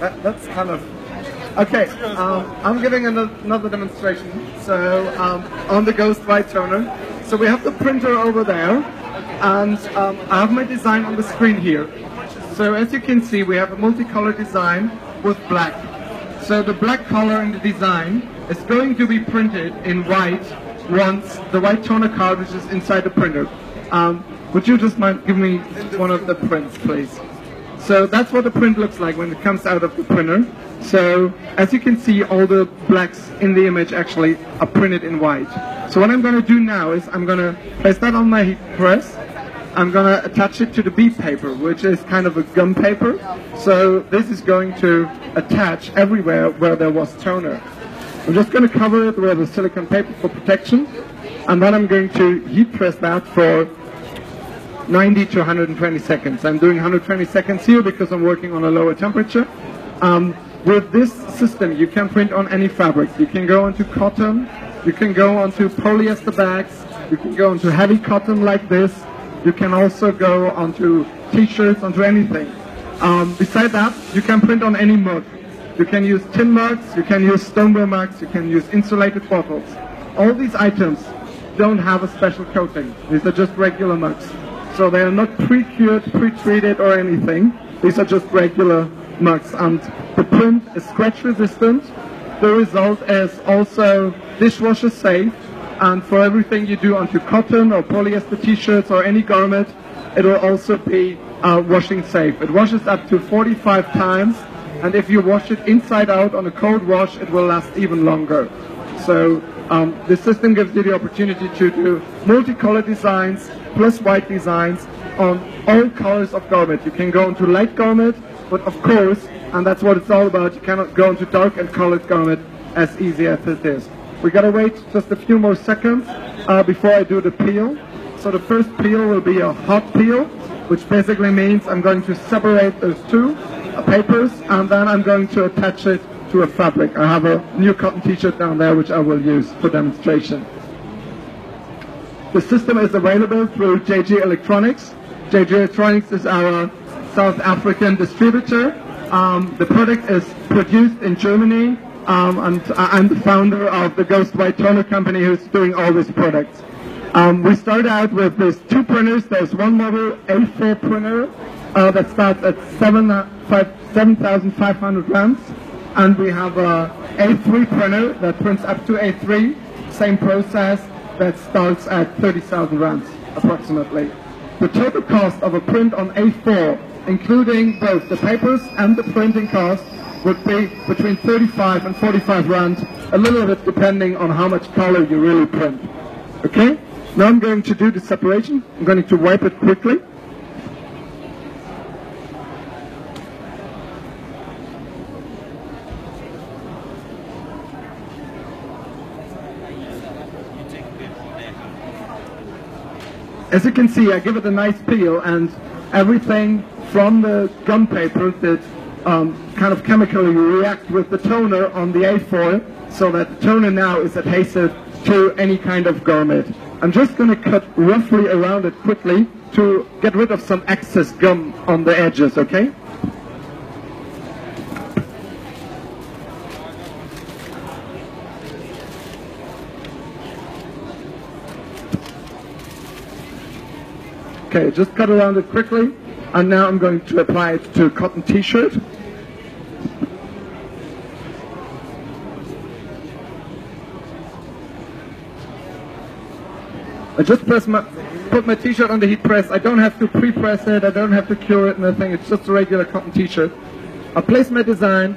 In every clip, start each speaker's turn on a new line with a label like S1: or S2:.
S1: that, that's kind of okay. Um, I'm giving another, demonstration. So um, on the Ghost White Toner. So we have the printer over there, and um, I have my design on the screen here. So as you can see, we have a multicolor design with black. So the black color in the design is going to be printed in white once the white toner cartridge is inside the printer. Um, would you just mind give me one of the prints, please? So that's what the print looks like when it comes out of the printer. So as you can see, all the blacks in the image actually are printed in white. So what I'm going to do now is I'm going to place that on my heat press. I'm going to attach it to the B-paper, which is kind of a gum paper. So this is going to attach everywhere where there was toner. I'm just going to cover it with a silicone paper for protection. And then I'm going to heat press that for 90 to 120 seconds. I'm doing 120 seconds here because I'm working on a lower temperature. Um, with this system, you can print on any fabric. You can go onto cotton, you can go onto polyester bags, you can go onto heavy cotton like this, you can also go onto t-shirts, onto anything. Um, beside that, you can print on any mug. You can use tin mugs, you can use stoneware mugs, you can use insulated bottles. All these items don't have a special coating. These are just regular mugs. So they are not pre-cured, pre-treated or anything. These are just regular mugs and the print is scratch resistant. The result is also dishwasher safe and for everything you do onto cotton or polyester t-shirts or any garment, it will also be uh, washing safe. It washes up to 45 times and if you wash it inside out on a cold wash, it will last even longer. So um, the system gives you the opportunity to do multicolor designs plus white designs on all colors of garment. You can go into light garment, but of course, and that's what it's all about, you cannot go into dark and colored garment as easy as it is. We gotta wait just a few more seconds uh, before I do the peel. So the first peel will be a hot peel, which basically means I'm going to separate those two uh, papers and then I'm going to attach it to a fabric. I have a new cotton t-shirt down there which I will use for demonstration. The system is available through JG Electronics. JG Electronics is our South African distributor. Um, the product is produced in Germany um, and I'm the founder of the Ghost White Toner company who's doing all these products. Um, we start out with these two printers. There's one model A4 printer uh, that starts at 7,500 7, rands and we have uh, a A3 printer that prints up to A3, same process that starts at 30,000 rands approximately. The total cost of a print on A4, including both the papers and the printing cost, would be between 35 and 45 rand, a little bit depending on how much color you really print. Okay? Now I'm going to do the separation. I'm going to wipe it quickly. As you can see, I give it a nice peel and everything from the gum paper that um, kind of chemically react with the toner on the A4 so that the toner now is adhesive to any kind of garment. I'm just going to cut roughly around it quickly to get rid of some excess gum on the edges, okay? Okay, just cut around it quickly. And now I'm going to apply it to a cotton t-shirt. I just press my, put my t-shirt on the heat press. I don't have to pre-press it. I don't have to cure it, nothing. It's just a regular cotton t-shirt. I place my design.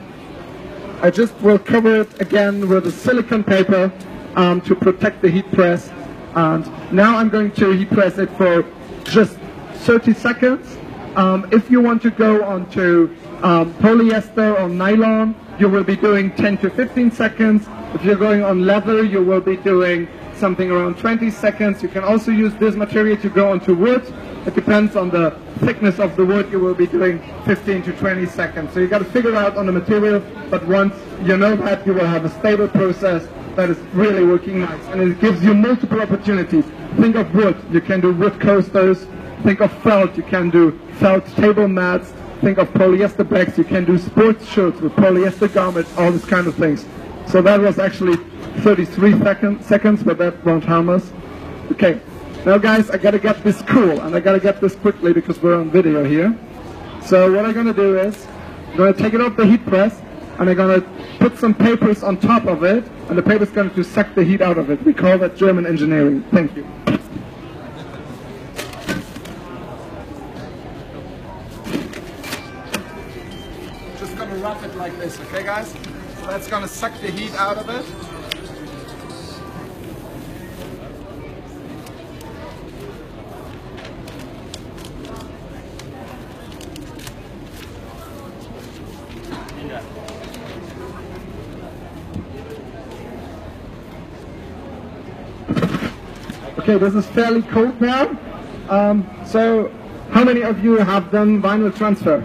S1: I just will cover it again with a silicone paper um, to protect the heat press. And now I'm going to heat press it for just 30 seconds. Um, if you want to go onto um, polyester or nylon, you will be doing 10 to 15 seconds. If you're going on leather, you will be doing something around 20 seconds. You can also use this material to go onto wood. It depends on the thickness of the wood. You will be doing 15 to 20 seconds. So you got to figure out on the material, but once you know that, you will have a stable process that is really working nice. And it gives you multiple opportunities. Think of wood. You can do wood coasters. Think of felt. You can do felt table mats. think of polyester bags. You can do sports shirts with polyester garments, all these kind of things. So that was actually 33 second, seconds, but that won't harm us. Okay, now guys, I gotta get this cool, and I gotta get this quickly because we're on video here. So what I'm gonna do is, I'm gonna take it off the heat press, and I'm gonna put some papers on top of it, and the paper's going to suck the heat out of it. We call that German engineering. Thank you. Just gonna wrap it like this, okay guys? So that's gonna suck the heat out of it. Okay, this is fairly cold now. Um, so, how many of you have done vinyl transfer?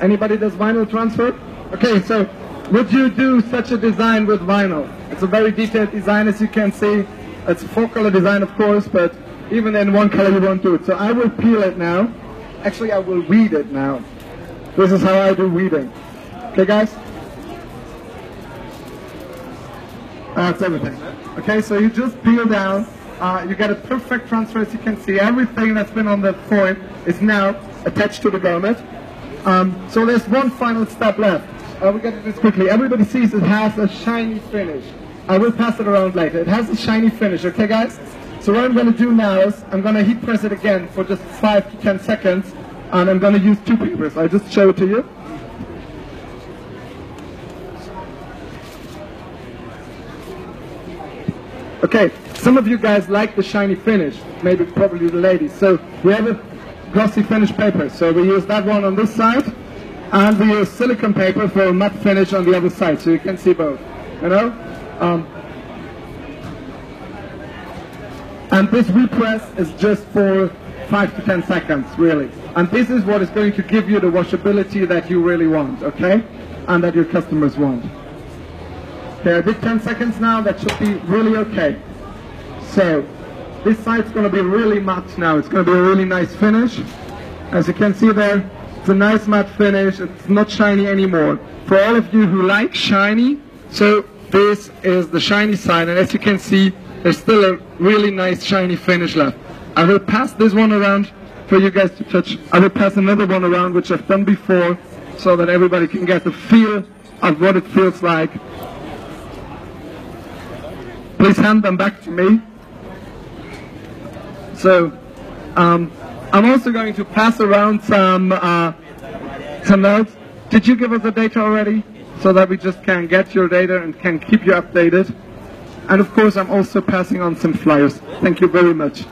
S1: Anybody does vinyl transfer? Okay, so would you do such a design with vinyl? It's a very detailed design as you can see. It's a four color design of course, but even in one color you won't do it. So I will peel it now. Actually I will weed it now. This is how I do weeding. Okay guys? That's everything. Okay, so you just peel down. Uh, you get a perfect transfer as you can see. Everything that's been on the foil is now attached to the garment. Um, so there's one final step left. Uh, we get to this quickly. Everybody sees it has a shiny finish. I will pass it around later. It has a shiny finish, okay guys? So what I'm going to do now is I'm going to heat press it again for just 5 to 10 seconds and I'm going to use two papers. I'll just show it to you. Okay, some of you guys like the shiny finish, maybe probably the ladies. So we have a glossy finish paper. So we use that one on this side, and we use silicone paper for a matte finish on the other side, so you can see both. You know? Um, and this repress is just for 5 to 10 seconds, really. And this is what is going to give you the washability that you really want, okay? And that your customers want. Okay, a did 10 seconds now, that should be really okay. So, this side's going to be really matte now. It's going to be a really nice finish. As you can see there, it's a nice matte finish. It's not shiny anymore. For all of you who like shiny, so this is the shiny side. And as you can see, there's still a really nice shiny finish left. I will pass this one around for you guys to touch. I will pass another one around, which I've done before, so that everybody can get the feel of what it feels like. Please hand them back to me. So, um, I'm also going to pass around some uh, some notes. Did you give us the data already? So that we just can get your data and can keep you updated. And of course, I'm also passing on some flyers. Thank you very much.